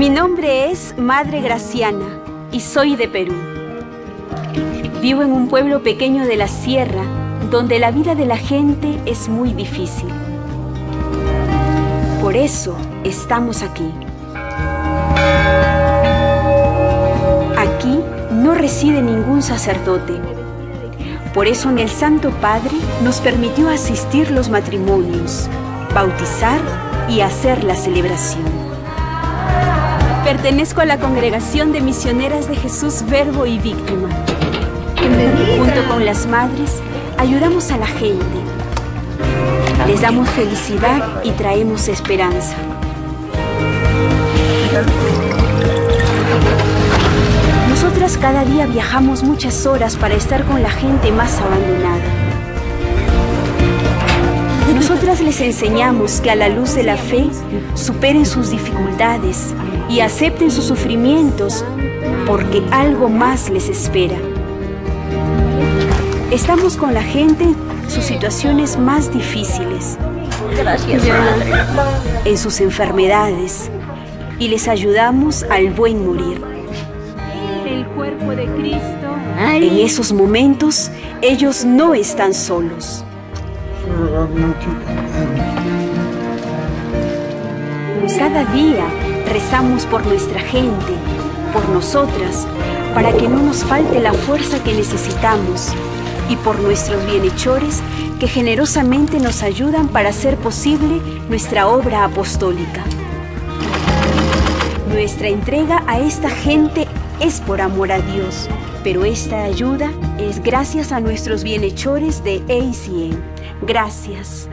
Mi nombre es Madre Graciana y soy de Perú. Vivo en un pueblo pequeño de la sierra donde la vida de la gente es muy difícil. Por eso estamos aquí. Aquí no reside ningún sacerdote. Por eso en el Santo Padre nos permitió asistir los matrimonios, bautizar y hacer la celebración. Pertenezco a la Congregación de Misioneras de Jesús Verbo y Víctima. Junto con las madres, ayudamos a la gente. Les damos felicidad y traemos esperanza. Nosotras cada día viajamos muchas horas para estar con la gente más abandonada. Les enseñamos que a la luz de la fe superen sus dificultades y acepten sus sufrimientos porque algo más les espera. Estamos con la gente en sus situaciones más difíciles, Gracias, Madre. en sus enfermedades y les ayudamos al buen morir. El cuerpo de Cristo. En esos momentos ellos no están solos. Cada día rezamos por nuestra gente, por nosotras, para que no nos falte la fuerza que necesitamos y por nuestros bienhechores que generosamente nos ayudan para hacer posible nuestra obra apostólica. Nuestra entrega a esta gente es por amor a Dios, pero esta ayuda es gracias a nuestros bienhechores de ACN. Gracias.